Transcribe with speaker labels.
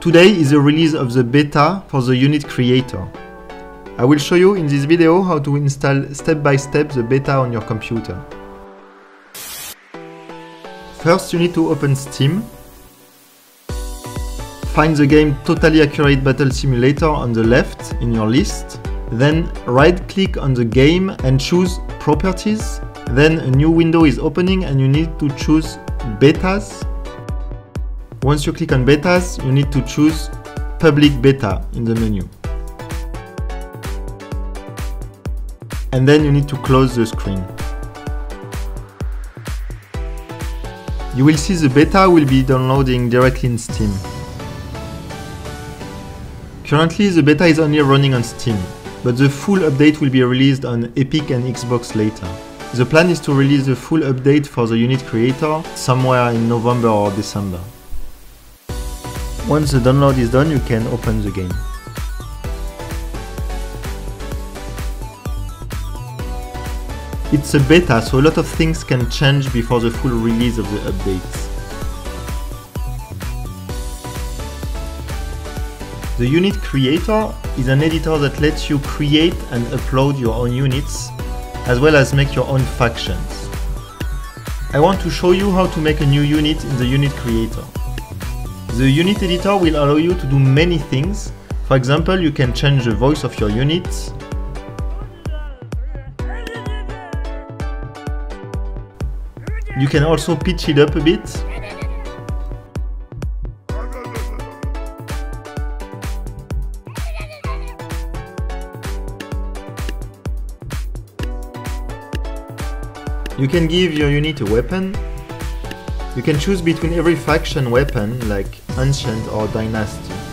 Speaker 1: Today is the release of the beta for the unit creator. I will show you in this video how to install step by step the beta on your computer. First you need to open Steam. Find the game Totally Accurate Battle Simulator on the left in your list. Then right click on the game and choose Properties. Then a new window is opening and you need to choose Betas. Once you click on Betas, you need to choose Public Beta in the menu. And then you need to close the screen. You will see the beta will be downloading directly in Steam. Currently the beta is only running on Steam, but the full update will be released on Epic and Xbox later. The plan is to release the full update for the unit creator somewhere in November or December. Once the download is done, you can open the game. It's a beta, so a lot of things can change before the full release of the updates. The unit creator is an editor that lets you create and upload your own units, as well as make your own factions. I want to show you how to make a new unit in the unit creator. The unit editor will allow you to do many things. For example, you can change the voice of your units, You can also pitch it up a bit. You can give your unit a weapon. You can choose between every faction weapon like Ancient or Dynasty.